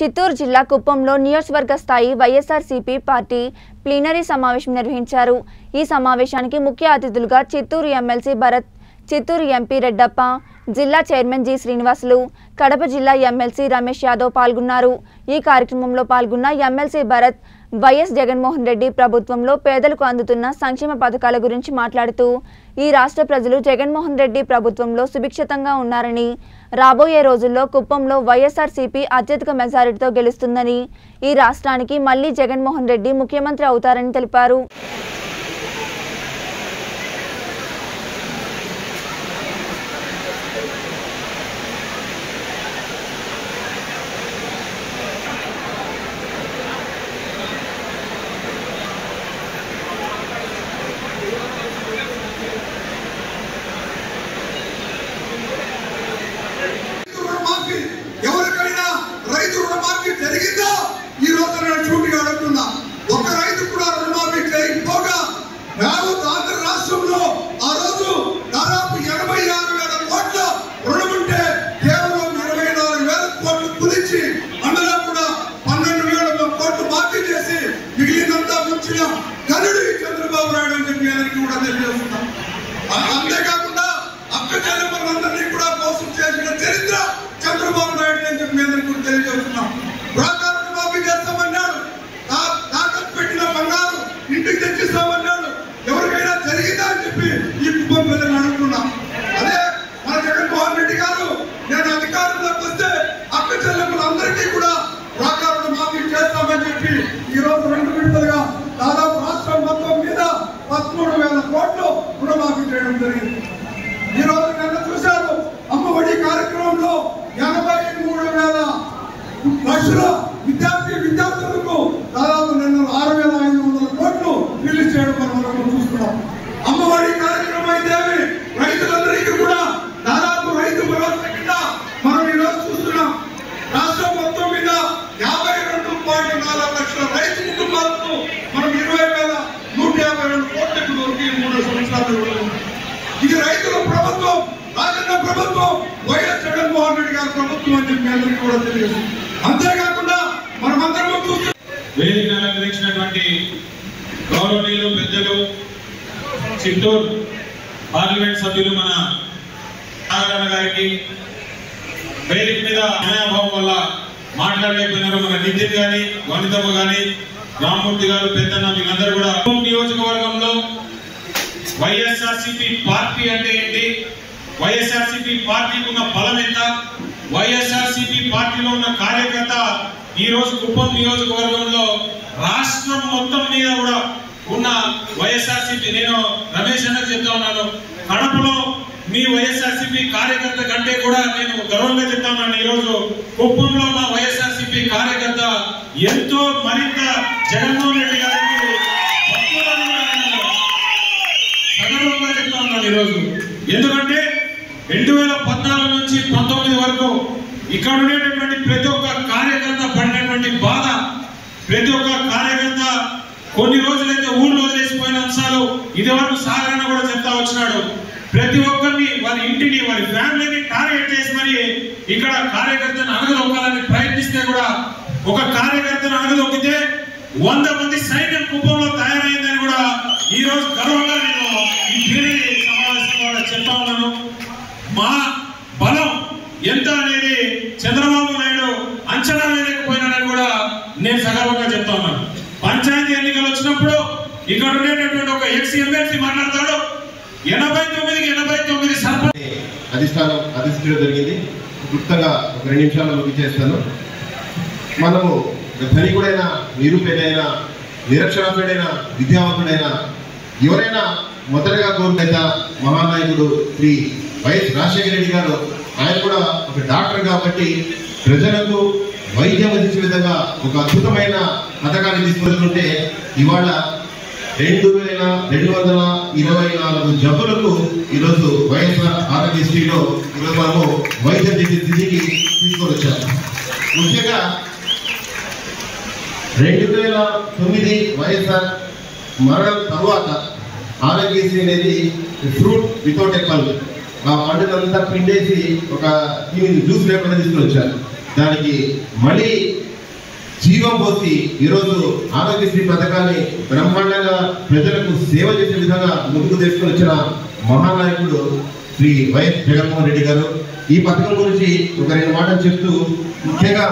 చిత్తూరు జిల్లా కుప్పంలో నియోజకవర్గ స్థాయి వైఎస్ఆర్సీపీ పార్టీ ప్లీనరీ సమావేశం నిర్వహించారు. ఈ సమావేశానికి ముఖ్య అతిథులుగా చిత్తూరు ఎమ్మెల్సీ భరత్ చిత్తూరు ఎంపీ రెడ్డప్ప జిల్లా చైర్మన్ జి శ్రీనివాసులు కడప జిల్లా ఎమ్మెల్సీ రమేష్ యాదవ్ పాల్గొన్నారు. ఈ కార్యక్రమంలో పాల్గొన్న ఎమ్మెల్సీ భరత్ వైఎస్ జగన్మోహన్ రెడ్డి ప్రభుత్వంలో పేదలకు అందుతున్న సంక్షేమ పథకాల గురించి మాట్లాడుతూ ఈ రాష్ట్ర ప్రజలు జగన్మోహన్ రెడ్డి ప్రభుత్వంలో సుభిక్షితంగా ఉన్నారని రాబోయే రోజుల్లో కుప్పంలో వైఎస్ఆర్సీపీ అత్యధిక మెజారిటీతో గెలుస్తుందని ఈ రాష్ట్రానికి మళ్ళీ జగన్మోహన్ రెడ్డి ముఖ్యమంత్రి అవుతారని తెలిపారు రైతు రుణమాఫీ ఎవరికైనా రైతు రుణమాఫీ జరిగిందా ఈ రోజు నేను చూటిగా అడుగుతున్నా ఒక రైతు కూడా రుణమాఫీ చేయకపోగా యావత్ ఆంధ్ర రాష్ట్రంలో ఆ రోజు దాదాపు ఎనభై ఆరు వేల కోట్ల రుణం ఉంటే కేవలం ఇరవై నాలుగు వేల కోట్లు కుదించి అందులో కూడా పన్నెండు వేల కోట్లు మాఫీ చేసి వచ్చిన ఉంచిన కనుడు ఈ చంద్రబాబు నాయుడు అని చెప్పి అందరికీ కూడా తెలియజేస్తున్నాం అంతేకాకుండా అక్క చెల్లెమ్మలందరినీ కూడా మోసం చేసిన చరిత్ర చంద్రబాబు నాయుడు అని చెప్పి మీ అందరికీ కూడా తెలియజేస్తున్నాం బ్రోకర్లు మాఫీ చేస్తామన్నాడు తా- తాకట్టు పెట్టిన బంగారు ఇంటికి తెచ్చిస్తామన్నాడు ఎవరికైనా జరిగిందా అని చెప్పి ఈ కుటుంబం ప్రజలను అడుగుతున్నాం అదే మన జగన్మోహన్ రెడ్డి గారు నేను అధికారంలోకి వస్తే అక్క చెల్లెమ్మలందరికీ కూడా బ్రోకర్లు మాఫీ చేస్తామని చెప్పి ఈ రోజు రెండు విడతలుగా దాదాపు రాష్ట్రం మొత్తం మీద పదమూడు వేల కోట్లు రుణమాఫీ చేయడం జరిగింది ఈ రోజు నిన్న చూశారు అమ్మఒడి కార్యక్రమంలో ఎనభై మూడు వేల లక్షల విద్యార్థి విద్యార్థులకు దాదాపు నిన్న ఆరు వేల ఐదు వందల కోట్లు రిలీజ్ చేయడం మనం మనం చూస్తున్నాం. అమ్మఒడి కార్యక్రమం అయితే రైతులందరికీ కూడా దాదాపు రైతు భరోసా కింద మనం ఈరోజు చూస్తున్నాం. రాష్ట్రం మొత్తం మీద యాభై రెండు పాయింట్ నాలుగు లక్షల రైతు కుటుంబాలకు మనం ఇరవై వేల నూట యాభై రెండు కోట్లకు దొరికి మూడు సంవత్సరాలు. ఇది రైతుల ప్రభుత్వం రాజన్న ప్రభుత్వం వైఎస్ జగన్మోహన్ రెడ్డి గారి ప్రభుత్వం అని చెప్పి అందరికీ కూడా తెలియదు. అంతేకాకుండా మనమందరం చూస్తే వేదిక అలంకరించినటువంటి గౌరవనీయులు పెద్దలు చిత్తూరు పార్లమెంట్ సభ్యులు మన నారాయణ గారికి వేదిక మీద సమయాభావం వల్ల మాట్లాడలేకపోయినారు మన నితిన్ గాని వనితమ్మ గాని రామ్మూర్తి గారు పెద్దన్న వీళ్ళందరూ కూడా. నియోజకవర్గంలో వైఎస్ఆర్సిపి పార్టీ అంటే ఏంటి? వైఎస్ఆర్సీపీ పార్టీకి ఉన్న బలం ఎంత? వైఎస్ఆర్సీపీ పార్టీలో ఉన్న కార్యకర్త ఈ రోజు కుప్పం నియోజకవర్గంలో రాష్ట్రం మొత్తం మీద కూడా ఉన్న వైఎస్ఆర్సీపీ. నేను రమేష్ అన్న చెప్తా ఉన్నాను కడపలో మీ వైఎస్ఆర్సీపీ కార్యకర్త కంటే కూడా నేను గర్వంగా చెప్తా ఉన్నాను. ఈ రోజు కుప్పంలో ఉన్న వైఎస్ఆర్సీపీ కార్యకర్త ఎంతో మరింత జగన్మోహన్ రెడ్డి గారికి భక్తులని కూడా నేను సగర్వంగా చెప్తా ఉన్నాను ఈరోజు ఎందుకంటే రెండు వేల పద్నాలుగు నుంచి పంతొమ్మిది వరకు ఇక్కడ ఉండేటటువంటి ప్రతి ఒక్క కార్యకర్త పడినటువంటి బాధ ప్రతి ఒక్క కార్యకర్త కొన్ని రోజులైతే ఊళ్ళో వదిలేసిపోయిన అంశాలు ఇది వరకు సాగరణ కూడా చెప్తా వచ్చినాడు. ప్రతి ఒక్కరిని వారి ఇంటిని వారి ఫ్యామిలీని టార్గెట్ చేసి మరి ఇక్కడ కార్యకర్తను అణగదొక్కాలని ప్రయత్నిస్తే కూడా ఒక కార్యకర్తను అణగదొక్కితే వంద మంది సైన్యం కుప్పంలో తయారైందని కూడా ఈ రోజు గర్వంగా నేను ఈ పీడీ సమావేశం కూడా చెప్తా ఉన్నాను. మా బలం ఎంత అనేది చంద్రబాబు నాయుడు అంచనా వేయలేకపోయినాడని కూడా నేను సగర్వంగా చెప్తా ఉన్నాను. పంచాయతీ ఎన్నికలు వచ్చినప్పుడు ఇక్కడ ఉండేటటువంటి ఒక ఎక్స్ ఎమ్మెల్సీ మాట్లాడతాడు. ఎనభై తొమ్మిదికి ఎనభై తొమ్మిది సర్పంచ్ అధిష్టానం అధిష్ఠించడం జరిగింది. క్లుప్తంగా ఒక రెండు నిమిషాలు ముగించేస్తాను మనము ధనికుడైన నిరుపేదైన నిరక్షరాస్యుడైన విద్యావంతుడైన ఎవరైనా మొదటగా కోరుకైతే మహానాయకుడు శ్రీ వైఎస్ రాజశేఖర రెడ్డి గారు ఆయన కూడా ఒక డాక్టర్ కాబట్టి ప్రజలకు వైద్యం అందించే విధంగా ఒక అద్భుతమైన పథకాన్ని తీసుకుంటుంటే ఇవాళ రెండు వేల రెండు వందల ఇరవై నాలుగు జబ్బులకు ఈరోజు వైఎస్ఆర్ ఆరోగ్యశ్రీలో ఈరోజు మనము వైద్య దిశకి తీసుకొని వచ్చాము ముఖ్యంగా రెండు వేల తొమ్మిది వైఎస్ఆర్ మరణం తర్వాత ఆరోగ్యశ్రీ అనేది ఫ్రూట్ వితౌట్ ఎ పల్ ఆ పండుగంతా పిండేసి ఒక దీనిని జ్యూస్ లేకుండా తీసుకుని వచ్చారు. దానికి మళ్ళీ జీవం పోసి ఈరోజు ఆరోగ్యశ్రీ పథకాన్ని బ్రహ్మాండంగా ప్రజలకు సేవ చేసే విధంగా ముందుకు తీసుకుని వచ్చిన మహానాయకుడు శ్రీ వైఎస్ జగన్మోహన్ రెడ్డి గారు. ఈ పథకం గురించి ఒక రెండు మాటలు చెప్తూ ముఖ్యంగా